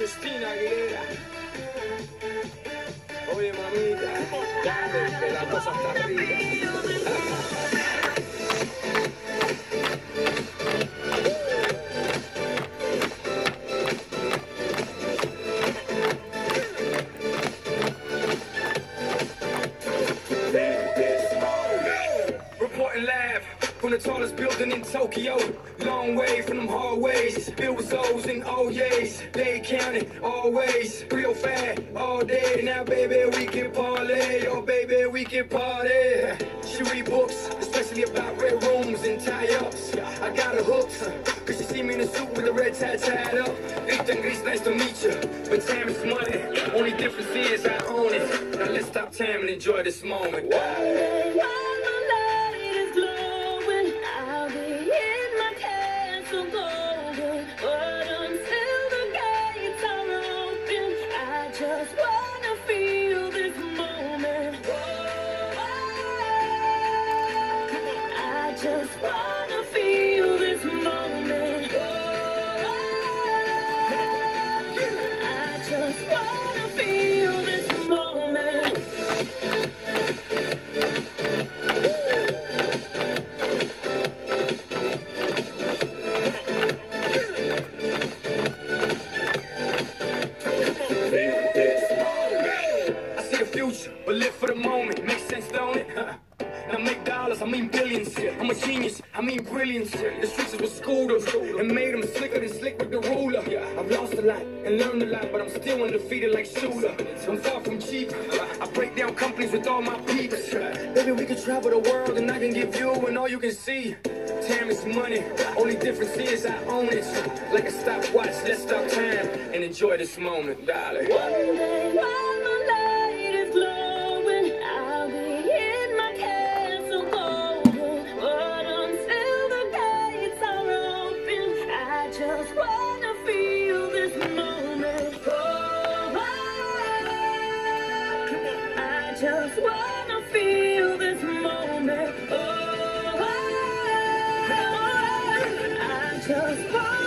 Cristina Aguilera. Oye, mamita, dale, que la cosa está rica. The tallest building in Tokyo. Long way from them hallways. Bill was O's and oh O's. They counted always. Real fat all day. Now, baby, we can parlay. Oh, baby, we can party. She read books, especially about red rooms and tie ups. I got her hooked. Cause she see me in a suit with a red tie tied up. Ethan Grease, nice to meet you. But time is money. Only difference is I own it. Now, let's stop time and enjoy this moment. While the but live for the moment. Makes sense, don't it? Now make dollars, I mean billions. I'm a genius, I mean brilliance. The streets is with scooters and made them slicker than slick with the ruler. I've lost a lot and learned a lot, but I'm still undefeated like Shooter. I'm far from cheap. I break down companies with all my peeps. Baby, we could travel the world and I can give you and all you can see. Time is money, only difference is I own it. Like a stopwatch, let's stop time and enjoy this moment, darling. Just wanna feel this moment. Oh, oh, oh, oh. I just wanna